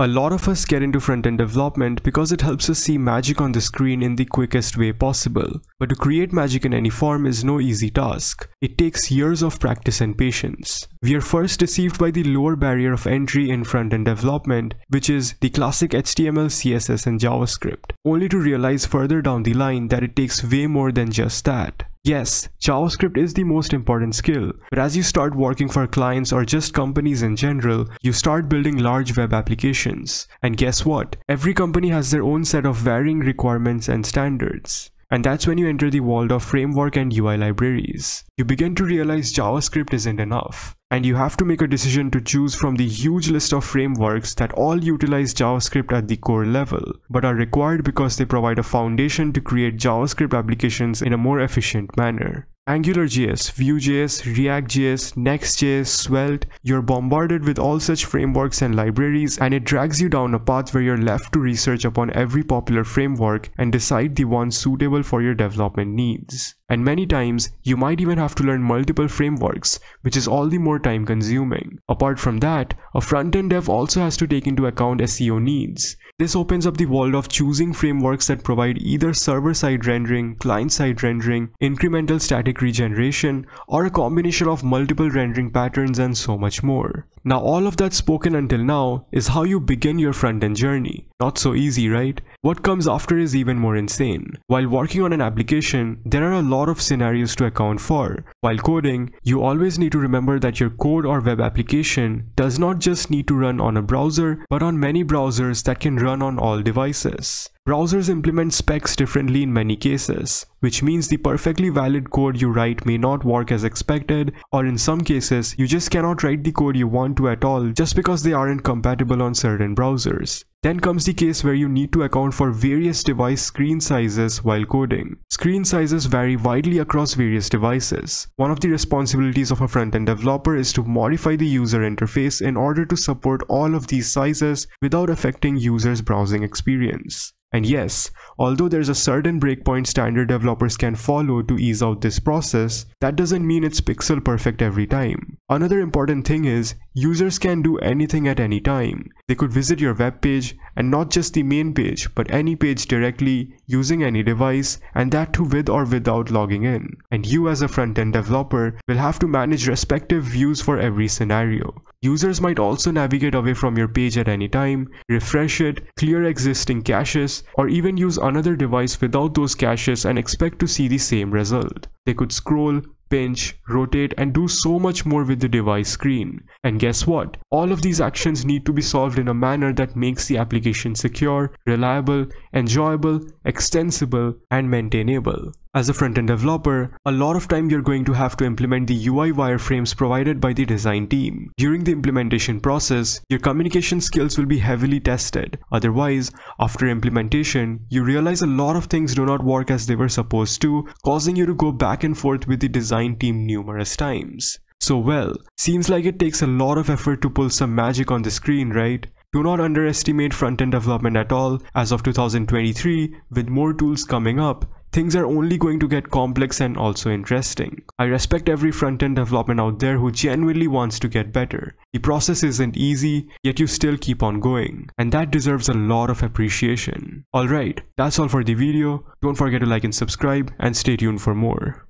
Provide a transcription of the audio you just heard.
A lot of us get into front-end development because it helps us see magic on the screen in the quickest way possible. But to create magic in any form is no easy task. It takes years of practice and patience. We are first deceived by the lower barrier of entry in front-end development, which is the classic HTML, CSS and JavaScript, only to realize further down the line that it takes way more than just that. Yes, JavaScript is the most important skill, but as you start working for clients or just companies in general, you start building large web applications. And guess what? Every company has their own set of varying requirements and standards. And that's when you enter the world of framework and UI libraries. You begin to realize JavaScript isn't enough and you have to make a decision to choose from the huge list of frameworks that all utilize JavaScript at the core level, but are required because they provide a foundation to create JavaScript applications in a more efficient manner. AngularJS, Vue.js, React.js, Next.js, Svelte, you're bombarded with all such frameworks and libraries and it drags you down a path where you're left to research upon every popular framework and decide the one suitable for your development needs. And many times, you might even have to learn multiple frameworks, which is all the more time consuming. Apart from that, a front-end dev also has to take into account SEO needs. This opens up the world of choosing frameworks that provide either server-side rendering, client-side rendering, incremental static regeneration, or a combination of multiple rendering patterns and so much more. Now all of that spoken until now is how you begin your front-end journey. Not so easy, right? What comes after is even more insane. While working on an application, there are a lot of scenarios to account for. While coding, you always need to remember that your code or web application does not just need to run on a browser, but on many browsers that can run on all devices. Browsers implement specs differently in many cases, which means the perfectly valid code you write may not work as expected, or in some cases, you just cannot write the code you want to at all just because they aren't compatible on certain browsers. Then comes the case where you need to account for various device screen sizes while coding. Screen sizes vary widely across various devices. One of the responsibilities of a front-end developer is to modify the user interface in order to support all of these sizes without affecting users' browsing experience. And yes, although there's a certain breakpoint standard developers can follow to ease out this process, that doesn't mean it's pixel perfect every time. Another important thing is, users can do anything at any time. They could visit your web page and not just the main page, but any page directly using any device and that too with or without logging in. And you as a front-end developer will have to manage respective views for every scenario. Users might also navigate away from your page at any time, refresh it, clear existing caches, or even use another device without those caches and expect to see the same result. They could scroll, pinch, rotate and do so much more with the device screen. And guess what? All of these actions need to be solved in a manner that makes the application secure, reliable, enjoyable, extensible, and maintainable. As a front-end developer, a lot of time you're going to have to implement the UI wireframes provided by the design team. During the implementation process, your communication skills will be heavily tested. Otherwise, after implementation, you realize a lot of things do not work as they were supposed to, causing you to go back and forth with the design team numerous times. So well, seems like it takes a lot of effort to pull some magic on the screen, right? Do not underestimate front-end development at all. As of 2023, with more tools coming up, things are only going to get complex and also interesting. I respect every front-end development out there who genuinely wants to get better. The process isn't easy, yet you still keep on going. And that deserves a lot of appreciation. Alright, that's all for the video. Don't forget to like and subscribe and stay tuned for more.